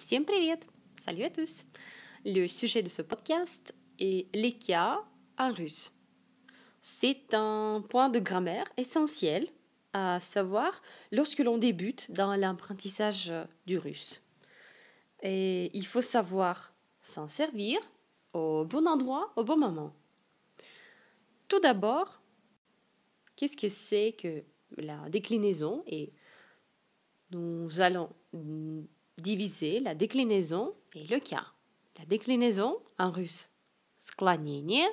Всем привет! Salut à tous! Le sujet de ce podcast est les cas en russe. C'est un point de grammaire essentiel à savoir lorsque l'on débute dans l'apprentissage du russe. Et il faut savoir s'en servir au bon endroit, au bon moment. Tout d'abord, qu'est-ce que c'est que la déclinaison Et nous allons diviser la déclinaison et le cas. La déclinaison en russe склонение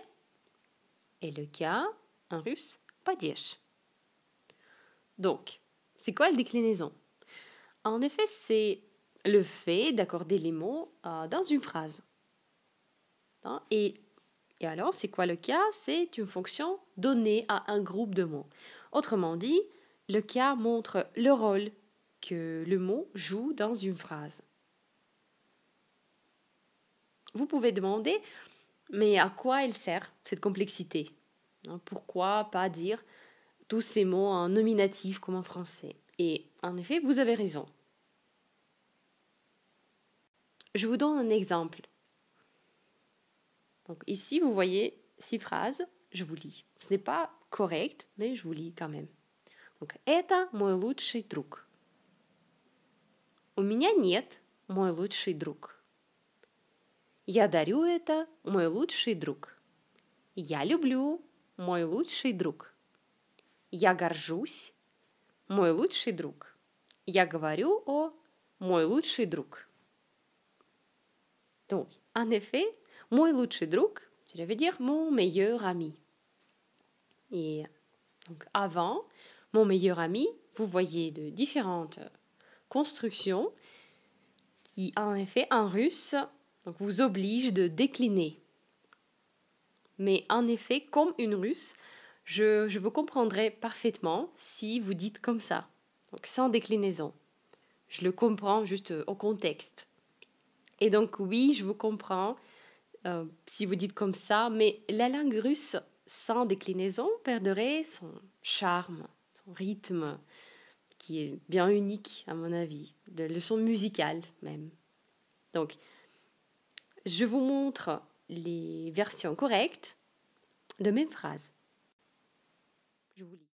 et le cas en russe падеж. Donc, c'est quoi la déclinaison En effet, c'est le fait d'accorder les mots euh, dans une phrase. Hein, et, et alors, c'est quoi le cas C'est une fonction donnée à un groupe de mots. Autrement dit, le cas montre le rôle que le mot joue dans une phrase. Vous pouvez demander, mais à quoi elle sert cette complexité hein, Pourquoi pas dire tous ces mots en nominatif comme en français Et en effet, vous avez raison. Je vous donne un exemple. Donc ici, vous voyez six phrases, je vous lis. Ce n'est pas correct, mais je vous lis quand même. Donc, это мой лучший друг. У меня нет мой лучший друг. Я дарю это мой лучший друг. Я люблю мой лучший друг. Я горжусь мой лучший друг. Я говорю о мой лучший друг. Donc, en effet, mon лучший друг, cela veut dire mon meilleur ami. Et donc, avant, mon meilleur ami, vous voyez de différentes construction qui, en effet, en russe, donc, vous oblige de décliner. Mais en effet, comme une russe, je, je vous comprendrai parfaitement si vous dites comme ça, donc sans déclinaison. Je le comprends juste au contexte. Et donc oui, je vous comprends euh, si vous dites comme ça, mais la langue russe sans déclinaison perdrait son charme, son rythme, qui est bien unique à mon avis, de leçon musicale même. Donc, je vous montre les versions correctes de même phrase. Je vous lis.